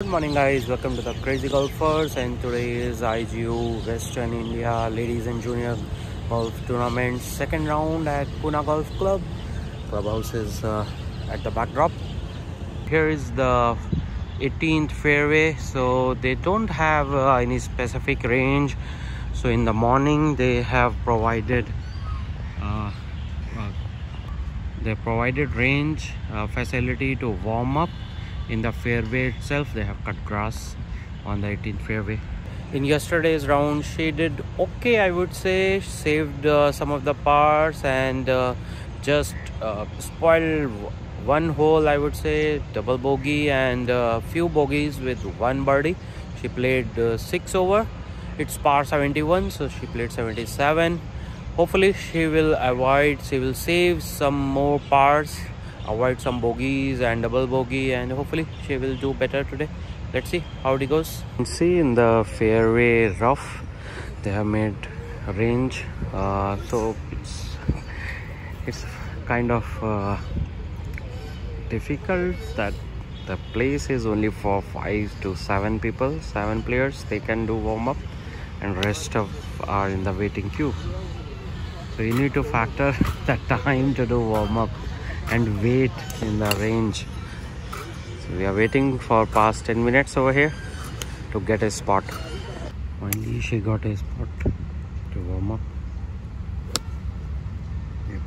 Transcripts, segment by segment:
Good morning guys, welcome to the Crazy Golfers and today is IGU Western India Ladies and Junior Golf Tournament second round at Pune Golf Club. Clubhouse is uh, at the backdrop. Here is the 18th fairway so they don't have uh, any specific range so in the morning they have provided uh, uh, they provided range uh, facility to warm up in the fairway itself. They have cut grass on the 18th fairway. In yesterday's round she did okay i would say. Saved uh, some of the pars and uh, just uh, spoiled one hole i would say. Double bogey and a few bogeys with one birdie. She played uh, six over. It's par 71 so she played 77 hopefully she will avoid she will save some more pars avoid some bogeys and double bogey and hopefully she will do better today. Let's see how it goes. See in the fairway rough they have made range uh, so it's it's kind of uh, difficult that the place is only for five to seven people seven players. They can do warm up and rest of are in the waiting queue. So you need to factor the time to do warm up and wait in the range. So we are waiting for past 10 minutes over here to get a spot. Finally she got a spot to warm up. Yep.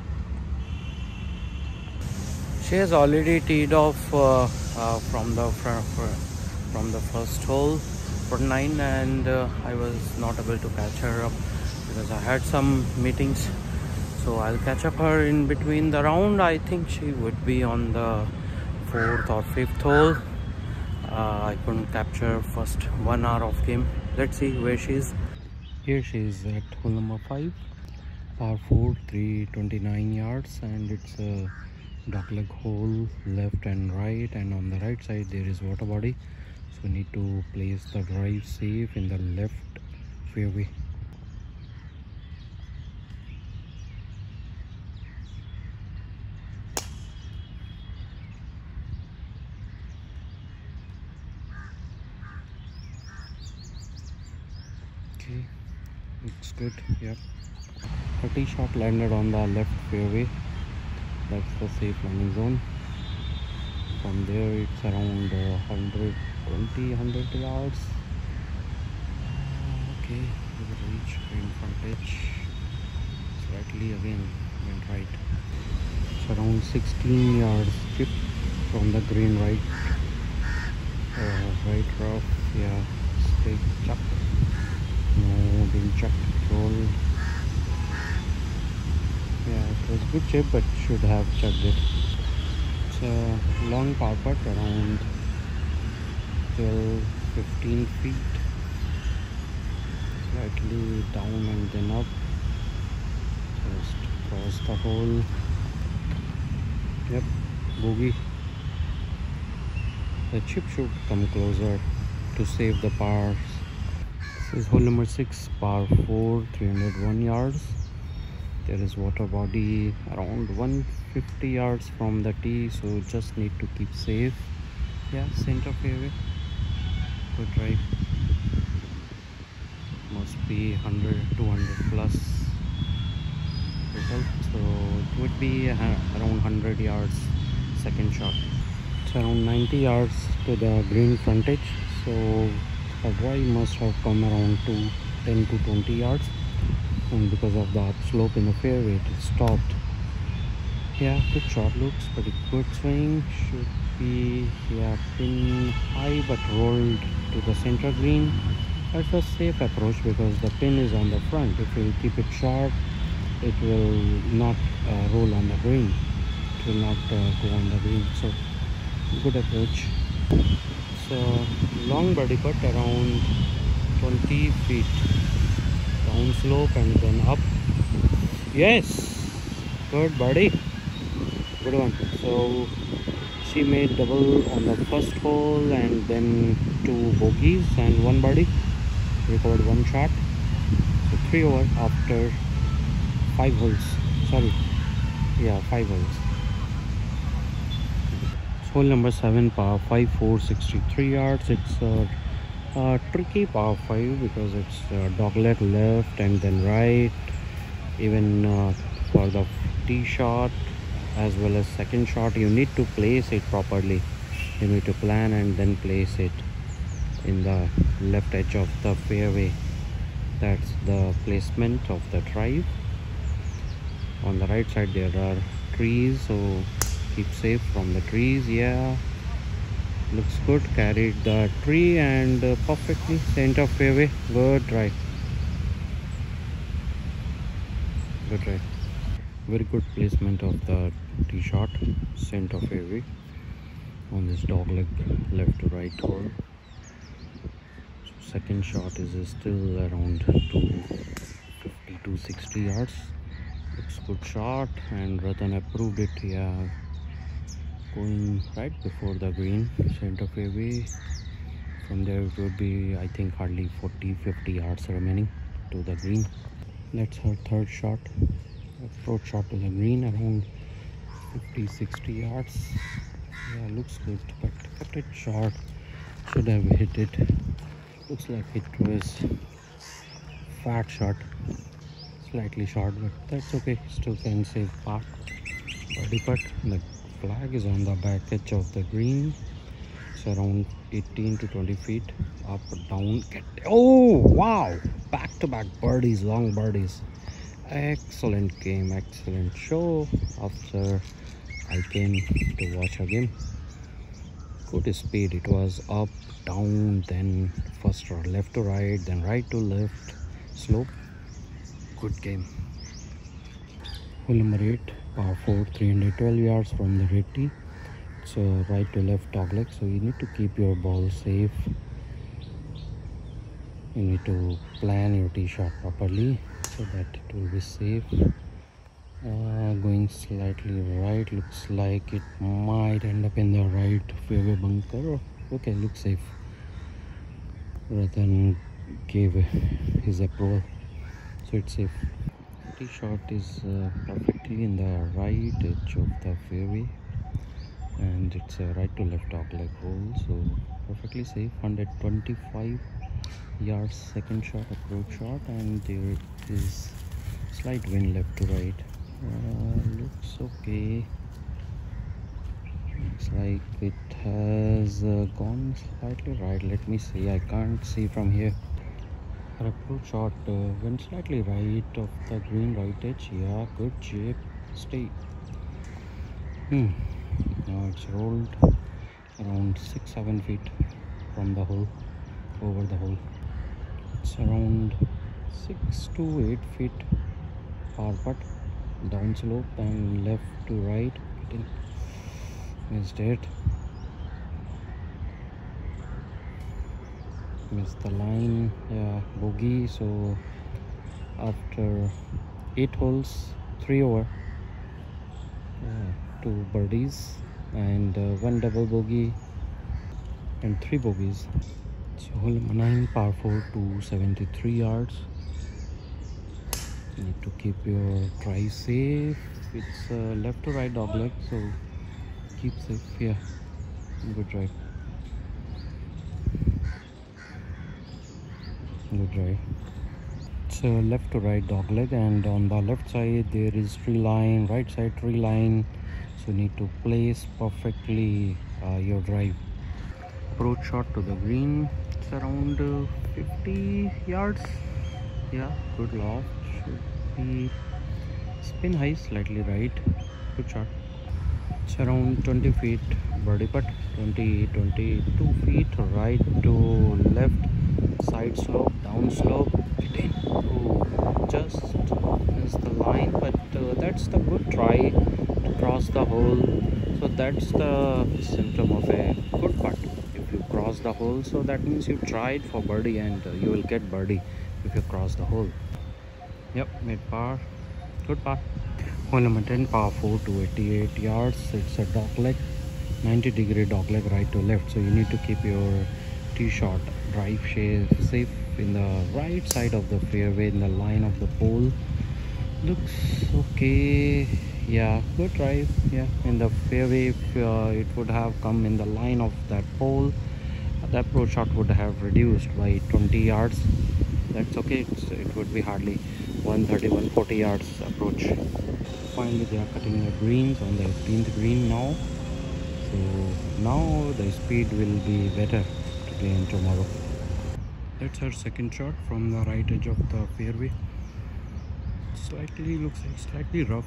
she has already teed off uh, uh, from the from the first hole for 9 and uh, I was not able to catch her up because I had some meetings so I'll catch up her in between the round. I think she would be on the fourth or fifth hole. Uh, I couldn't capture first one hour of game. Let's see where she is. Here she is at hole number five. Par 4 329 yards. And it's a dogleg hole left and right. And on the right side there is water body. So we need to place the drive safe in the left fairway okay good yep 30 shot landed on the left fairway. That's the safe landing zone. From there it's around uh, 120 100 yards. Uh, okay. Reach green frontage. Slightly again went right. It's around 16 yards chip from the green right. Uh, right rough yeah. Stay chuck no been chucked roll yeah it was good chip but should have chucked it. It's a long par putt around 12 15 feet. Slightly down and then up. Just cross the hole. Yep bogey. The chip should come closer to save the pars this is hole number six par 4 301 yards. There is water body around 150 yards from the tee so just need to keep safe. Yeah center fairway. Good drive. Must be 100 200 plus so it would be uh, around 100 yards second shot. It's around 90 yards to the green frontage so the drive must have come around to 10 to 20 yards. And because of the slope in the fairway it stopped. Yeah good shot looks pretty good. Swing should be yeah pin high but rolled to the center green. That's a safe approach because the pin is on the front. If you keep it sharp it will not uh, roll on the green. It will not uh, go on the green. So good approach long birdie putt around 20 feet. Down slope and then up. Yes good birdie good one. So she made double on the first hole and then two bogeys and one birdie recovered one shot. So three over after five holes. Sorry. Yeah five holes hole number 7 par 5 463 yards. It's a, a tricky par 5 because it's uh, dogleg left and then right. Even uh, for the tee shot as well as second shot you need to place it properly. You need to plan and then place it in the left edge of the fairway. That's the placement of the drive. On the right side there are trees so keep safe from the trees yeah. Looks good carried the tree and uh, perfectly center fairway good drive good drive very good placement of the tee shot center fairway on this dog leg left to right hole. So second shot is still around 250 260 yards. Looks good shot and Ratan approved it yeah going right before the green center fairway from there it would be I think hardly 40 50 yards remaining to the green. That's her third shot approach shot to the green around 50 60 yards. Yeah looks good but kept it short. Should have hit it. Looks like it was fat shot slightly short but that's okay. Still can save par birdie putt the flag is on the back edge of the green. It's around 18 to 20 feet up down oh wow. Back to back birdies long birdies. Excellent game excellent show. After i came to watch again. Good speed. It was up down then first left to right then right to left. Slope good game. Hole number 8 par 4 312 yards from the red tee. So right to left dogleg so you need to keep your ball safe. You need to plan your tee shot properly so that it will be safe. Uh, going slightly right looks like it might end up in the right fairway bunker. Okay looks safe. Rather than gave his approval so it's safe shot is uh, perfectly in the right edge of the fairway and it's a right to left dog leg hole so perfectly safe. 125 yards second shot approach shot and there is slight wind left to right. Uh, looks okay. Looks like it has uh, gone slightly right. Let me see. I can't see from here approach shot uh, went slightly right of the green right edge. Yeah good shape stay hmm now it's rolled around six seven feet from the hole over the hole. It's around six to eight feet par putt down slope and left to right getting missed it missed the line. Yeah bogey. So after eight holes three over. Uh, two birdies and uh, one double bogey and three bogeys. So hole number nine par four to 73 yards. You need to keep your try safe. It's uh, left to right dog leg so keep safe. Yeah good drive good drive so left to right dog leg and on the left side there is tree line right side tree line. So you need to place perfectly uh, your drive. Approach shot to the green. It's around uh, 50 yards. Yeah good loft. Should be spin high slightly right. Good shot. It's around 20 feet birdie putt 20 22 feet right to left side slope down slope to just miss the line but uh, that's the good try to cross the hole. So that's the symptom of a good putt if you cross the hole so that means you tried for birdie and uh, you will get birdie if you cross the hole. Yep made par. Good par. Hole number 10 par 4 to 88 yards. It's a dog leg. 90 degree dog leg right to left. So you need to keep your tee shot drive safe in the right side of the fairway in the line of the pole. Looks okay. Yeah good drive. Yeah in the fairway if, uh, it would have come in the line of that pole the approach shot would have reduced by 20 yards. That's okay. It's, it would be hardly 130 140 yards approach. Finally they are cutting the greens on the 18th green now. So now the speed will be better today and tomorrow that's her second shot from the right edge of the fairway. Slightly looks like slightly rough.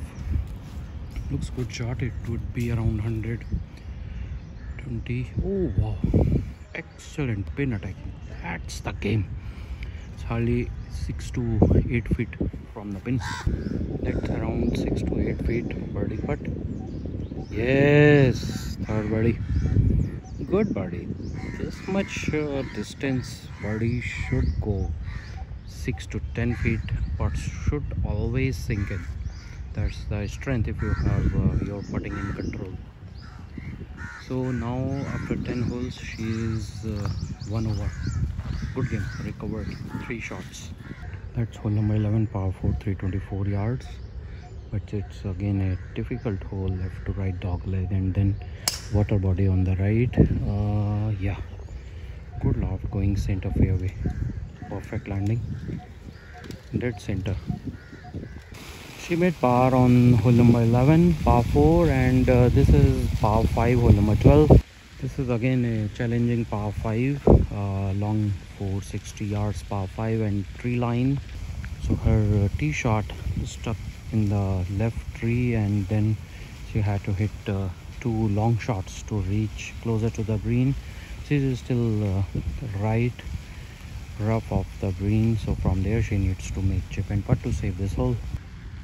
Looks good shot. It would be around 120 oh wow. Excellent pin attacking. That's the game. It's hardly six to eight feet from the pin. That's around six to eight feet birdie putt yes third birdie good birdie this much uh, distance birdie should go six to ten feet but should always sink in. That's the strength if you have uh, your putting in control. So now after 10 holes she is uh, one over. Good game. Recovered three shots. That's hole number 11 par 4 324 yards but it's again a difficult hole left to right dog leg. And then water body on the right. Uh, yeah. Good loft going center fairway. Perfect landing. Dead center. She made par on hole number 11 par 4 and uh, this is par 5 hole number 12 this is again a challenging par 5 uh, long 460 yards par 5 and tree line. So her uh, tee shot stuck in the left tree and then she had to hit uh, two long shots to reach closer to the green. She is still uh, right rough of the green so from there she needs to make chip and putt to save this hole.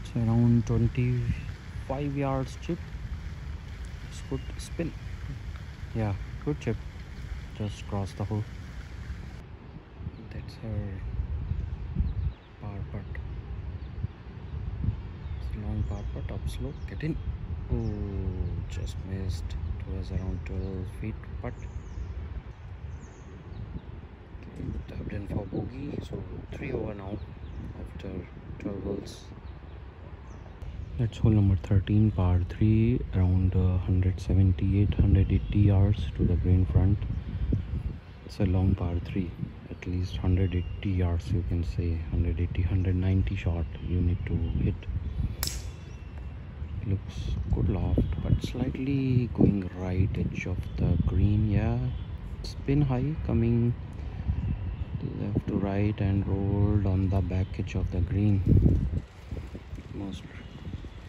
It's around 25 yards chip. It's good spin. Yeah good chip. Just cross the hole. That's her par putt par putt up slope get in. Oh just missed. It was around 12 feet okay, tapped in for bogey so 3 over now after 12 holes. That's hole number 13 par 3 around uh, 178 180 yards to the green front. It's a long par 3 at least 180 yards you can say. 180 190 shot you need to hit looks good loft but slightly going right edge of the green yeah. Spin high coming left to right and rolled on the back edge of the green. Most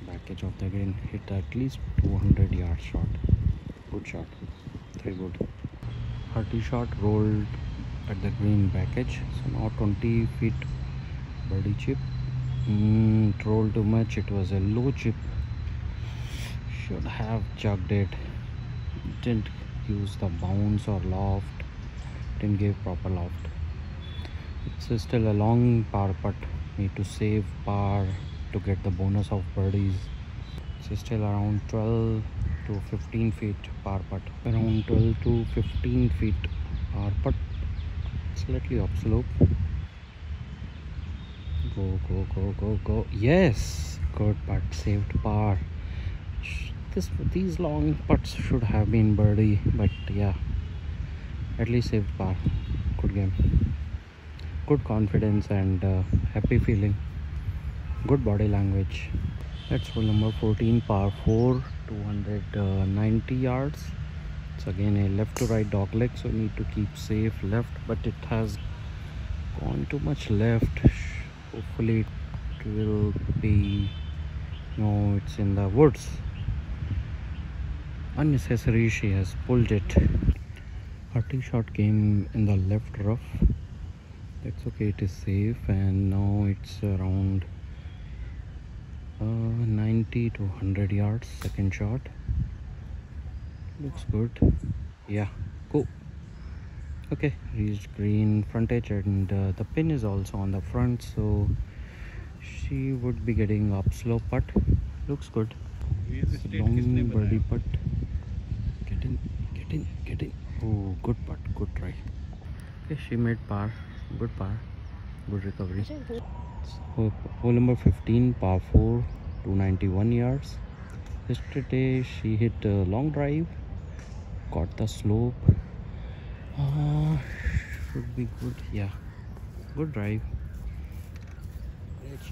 package of the green hit at least 200 yard shot good shot three good. Hearty shot rolled at the green package so now 20 feet birdie chip. Mm, rolled too much it was a low chip should have chugged it. Didn't use the bounce or loft. Didn't give proper loft. It's still a long par putt need to save par to get the bonus of birdies. It's still around 12 to 15 feet par putt around 12 to 15 feet par putt slightly upslope. Go go go go go. Yes! Good putt saved par this these long putts should have been birdie but yeah at least saved par. Good game. Good confidence and uh, happy feeling. Good body language. That's hole number 14 par 4 290 yards. It's again a left to right dog leg so need to keep safe left but it has gone too much left. Hopefully it will be no it's in the woods unnecessary she has pulled it. Her tee shot came in the left rough. That's okay it is safe and now it's around uh, 90 to 100 yards second shot. Looks good. Yeah cool. Okay reached green frontage and uh, the pin is also on the front so she would be getting up slope putt. Looks good. Long birdie putt get in get in oh good putt good try. Okay she made par good par good recovery. Hole number 15 par 4 291 yards. Yesterday she hit a long drive got the slope. Uh, should be good yeah. Good drive.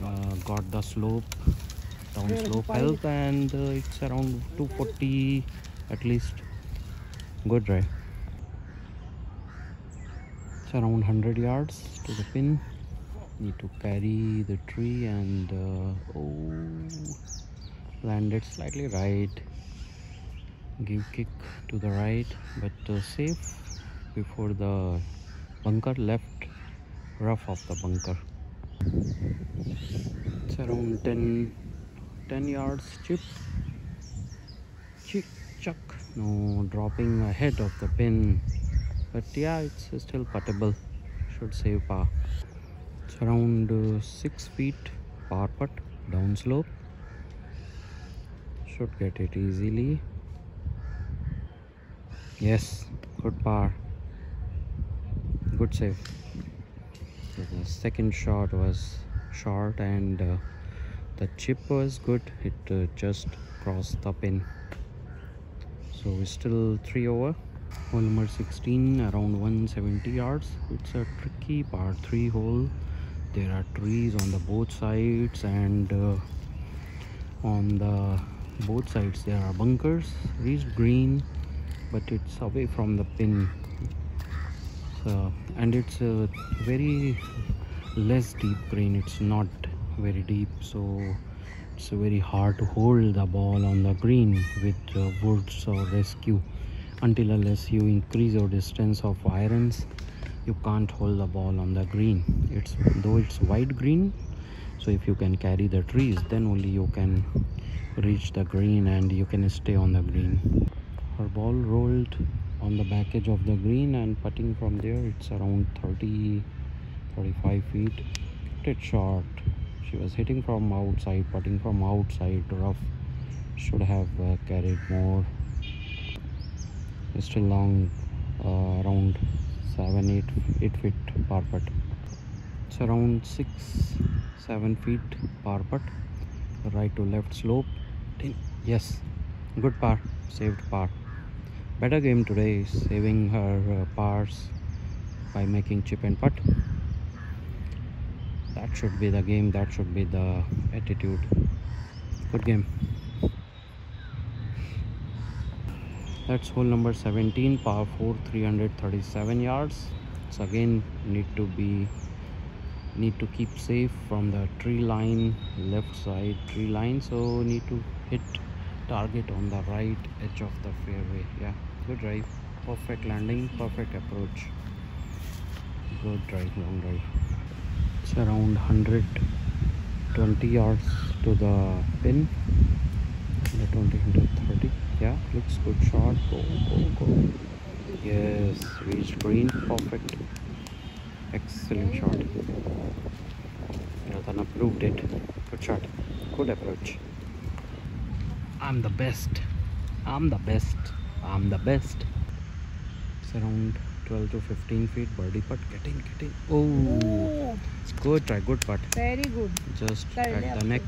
Uh, got the slope down slope help and uh, it's around 240 at least good drive it's around 100 yards to the pin. Need to carry the tree and uh, oh landed slightly right. Give kick to the right but uh, safe before the bunker left. Rough of the bunker. It's around 10 10 yards chip. Chick chuck no dropping ahead of the pin. But yeah it's still puttable should save par it's around uh, 6 feet par putt down slope. Should get it easily. Yes good par good save. So the second shot was short and uh, the chip was good. It uh, just crossed the pin so we're still three over. Hole number 16 around 170 yards. It's a tricky par three hole. There are trees on the both sides and uh, on the both sides there are bunkers. Reached green but it's away from the pin. So and it's a very less deep green. It's not very deep so it's very hard to hold the ball on the green with uh, woods or rescue. Until unless you increase your distance of irons you can't hold the ball on the green. It's though it's wide green so if you can carry the trees then only you can reach the green and you can stay on the green. Her ball rolled on the back edge of the green and putting from there it's around 30 35 feet. It short she was hitting from outside putting from outside rough. Should have uh, carried more. Still long uh, around 7 8 8 feet par putt. It's around 6 7 feet par putt. Right to left slope. Yes. Good par saved par. Better game today saving her uh, pars by making chip and putt that should be the game that should be the attitude. Good game. That's hole number 17 par 4 337 yards. So again need to be need to keep safe from the tree line left side tree line. So need to hit target on the right edge of the fairway. Yeah good drive. Perfect landing perfect approach. Good drive long drive it's around 120 yards to the pin. 120 into 30 yeah looks good shot. Go go go. Yes reached green. Perfect. Excellent shot. Nathan approved it. Good shot. Good approach. I'm the best. I'm the best. I'm the best. It's around 12 to 15 feet birdie putt. Getting, getting. Oh, oh, it's good try. Good putt. Very good. Just at the neck.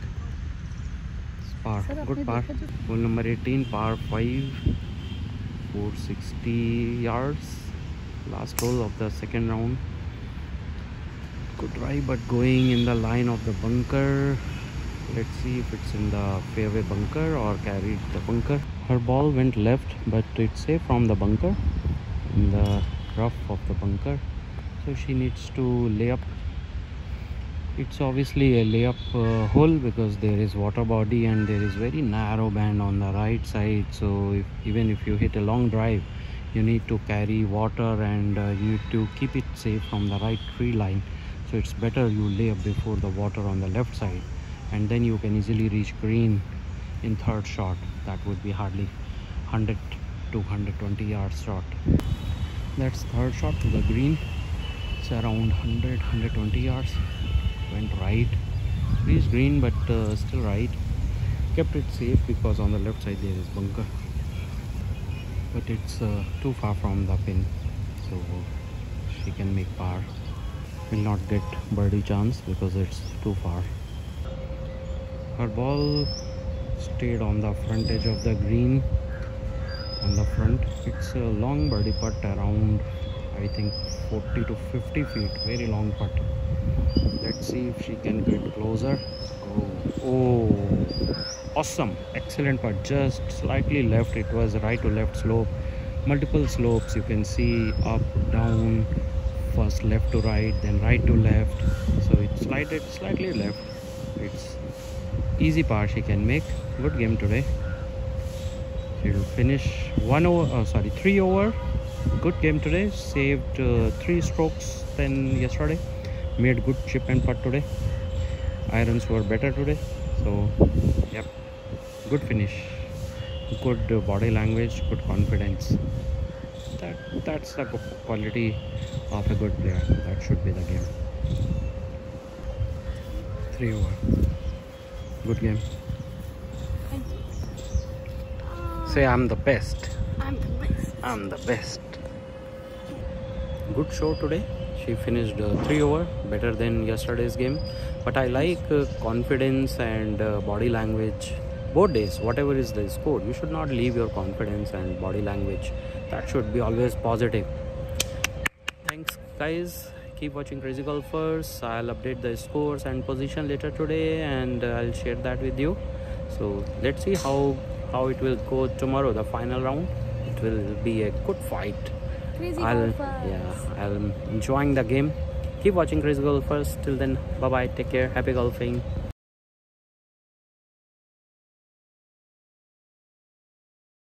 Par. Good par. Hole number 18, par 5. 460 yards. Last hole of the second round. Good try but going in the line of the bunker. Let's see if it's in the fairway bunker or carried the bunker her ball went left but it's safe from the bunker in the rough of the bunker. So she needs to lay up. It's obviously a layup uh, hole because there is water body and there is very narrow band on the right side. So if, even if you hit a long drive you need to carry water and uh, you need to keep it safe from the right tree line. So it's better you lay up before the water on the left side and then you can easily reach green in third shot. That would be hardly 100 to 120 yards shot that's third shot to the green. It's around 100 120 yards. Went right. Please green but uh, still right. Kept it safe because on the left side there is bunker. But it's uh, too far from the pin. So she can make par. Will not get birdie chance because it's too far. Her ball stayed on the front edge of the green on the front. It's a long birdie putt around i think 40 to 50 feet. Very long putt let's see if she can get closer. Oh, oh. Awesome. Excellent putt just slightly left. It was right to left slope. Multiple slopes you can see up down. First left to right then right to left. So it slided slightly left. It's easy par she can make. Good game today she'll finish one over oh sorry three over. Good game today. Saved uh, three strokes than yesterday. Made good chip and putt today. Irons were better today. So yep. Good finish. Good uh, body language good confidence. That that's the quality of a good player. That should be the game. Three over. Good game say i'm the best. I'm the best. i'm the best. Good show today. She finished uh, three over better than yesterday's game. But i like uh, confidence and uh, body language. Both days whatever is the score you should not leave your confidence and body language. That should be always positive. Thanks guys. Keep watching crazy golfers. I'll update the scores and position later today and uh, i'll share that with you. So let's see how how it will go tomorrow the final round it will be a good fight. Crazy I'll, yeah i'm enjoying the game. Keep watching crazy golfers. Till then bye bye take care. Happy golfing